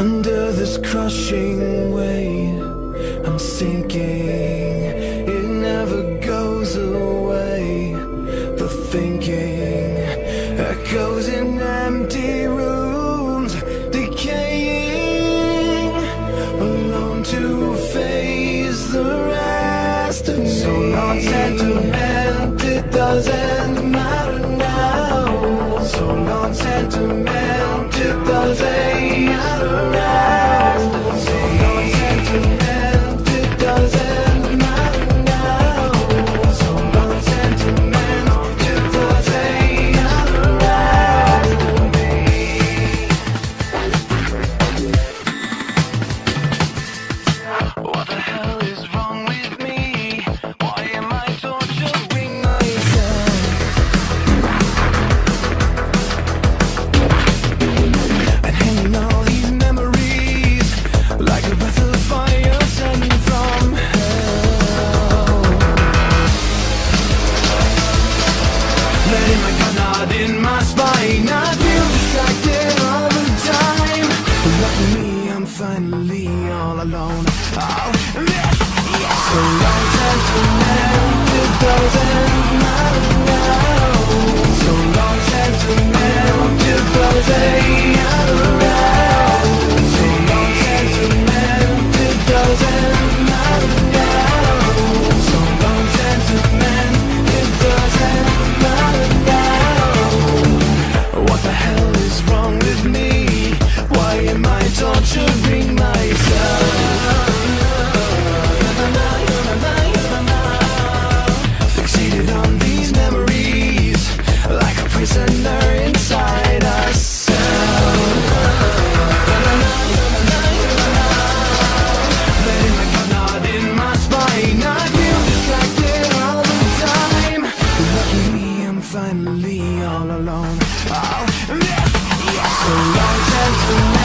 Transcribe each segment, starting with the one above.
Under this crushing weight, I'm sinking. It never goes away. The thinking echoes in empty rooms, decaying. Alone to face the rest of me. So long sentiment, it doesn't matter now. So long sentiment. finally all alone. All this So long time to mend it doesn't matter now Thank you.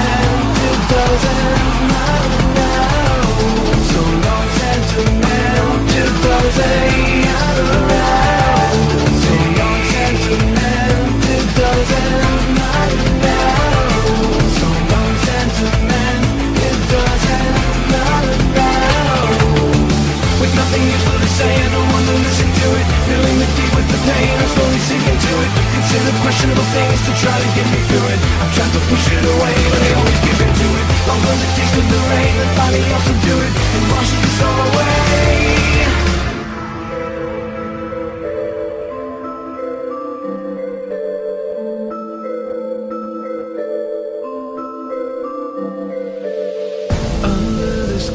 to the questionable things to try to get me through it. I've tried to push it away, but they always give in to it. Longer the taste of the rain, then finally I'll subdue it And wash this all away.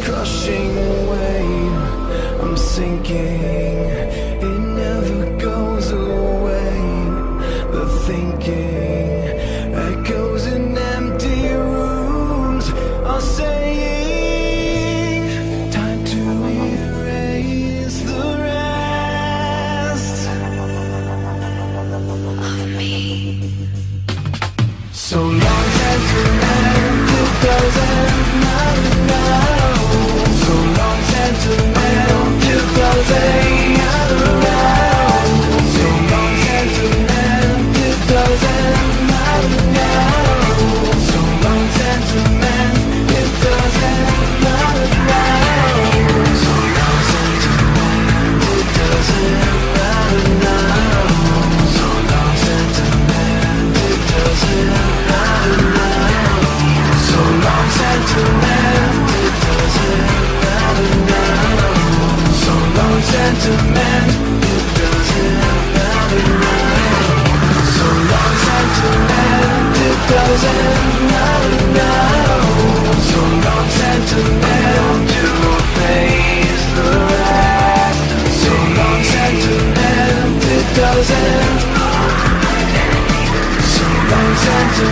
Crushing wave I'm sinking. thinking.